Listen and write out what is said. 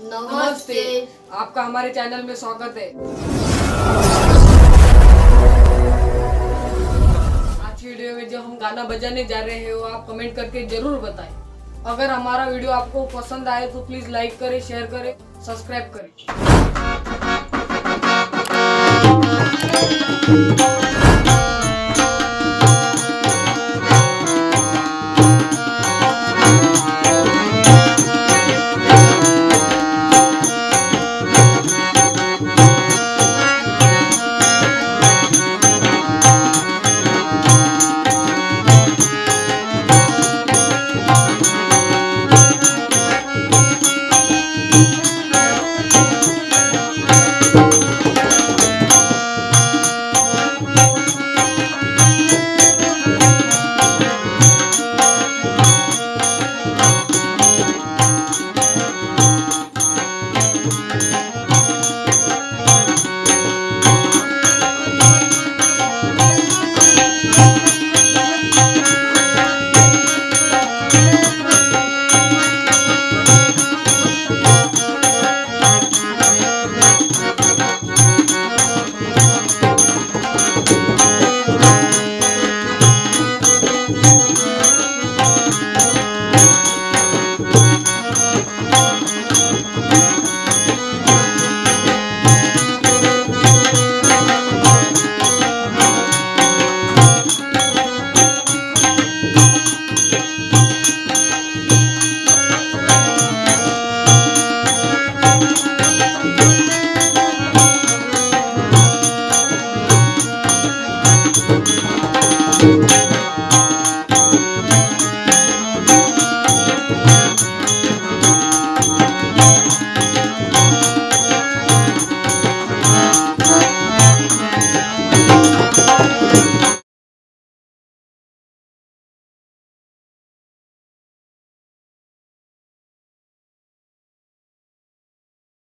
नमस्ते। आपका हमारे चैनल में स्वागत है। आज की वीडियो में जो हम गाना बजाने जा रहे हैं, वो आप कमेंट करके ज़रूर बताएँ। अगर हमारा वीडियो आपको पसंद आए तो प्लीज़ लाइक करें शेयर करें सब्सक्राइब करें।